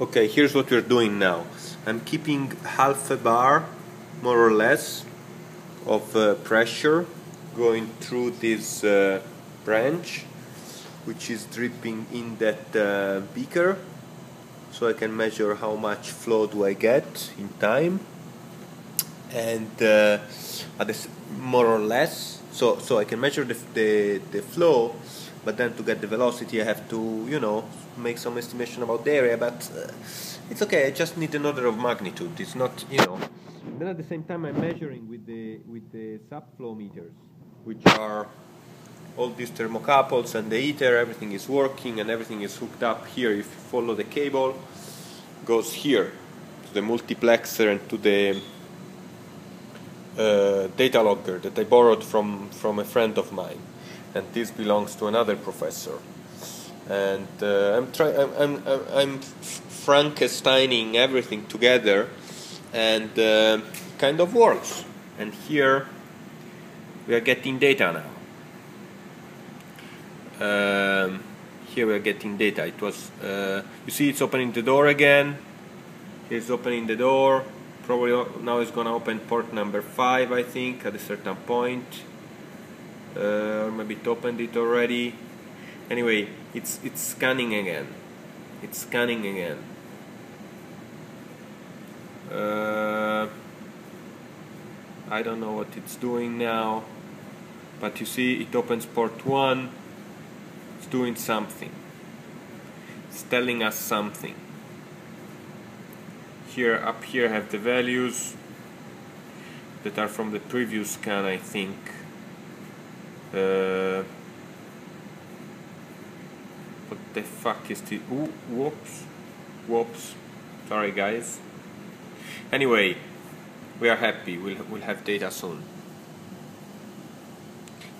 Okay, here's what we're doing now. I'm keeping half a bar, more or less, of uh, pressure going through this uh, branch, which is dripping in that uh, beaker, so I can measure how much flow do I get in time, and uh, this, more or less, so so I can measure the, the the flow, but then to get the velocity I have to you know make some estimation about the area, but uh, it's okay. I just need an order of magnitude. It's not, you know. Then at the same time, I'm measuring with the with the sap flow meters, which are all these thermocouples and the heater. Everything is working and everything is hooked up here. If you follow the cable, goes here to the multiplexer and to the data logger that I borrowed from from a friend of mine, and this belongs to another professor and uh, I'm trying. I'm, I'm, I'm Frankensteining everything together, and uh, kind of works. And here we are getting data now. Um, here we are getting data. It was uh, you see it's opening the door again. It's opening the door. Probably now it's gonna open port number five, I think, at a certain point. Uh, or maybe it opened it already. Anyway it's it's scanning again. It's scanning again. Uh, I don't know what it's doing now but you see it opens port 1 it's doing something. It's telling us something here up here have the values that are from the previous scan I think uh, what the fuck is this? Ooh, whoops. Whoops. Sorry, guys. Anyway, we are happy. We'll, we'll have data soon.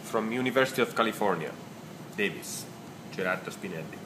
From University of California, Davis, Gerardo Spinelli.